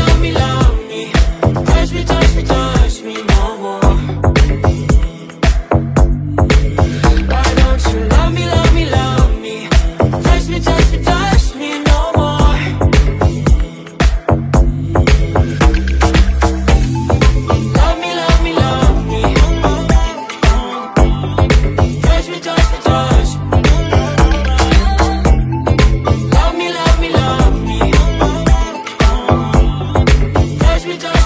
love me, love me. Touch me, touch me, touch me no more.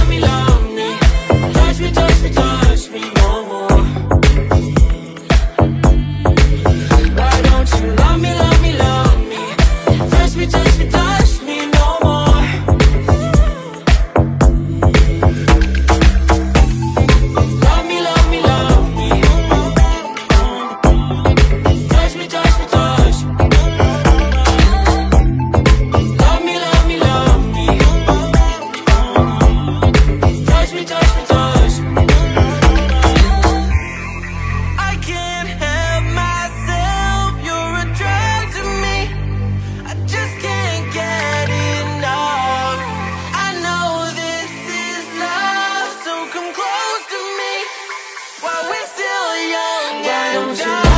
love me, love me. Touch me, touch me, touch me. down.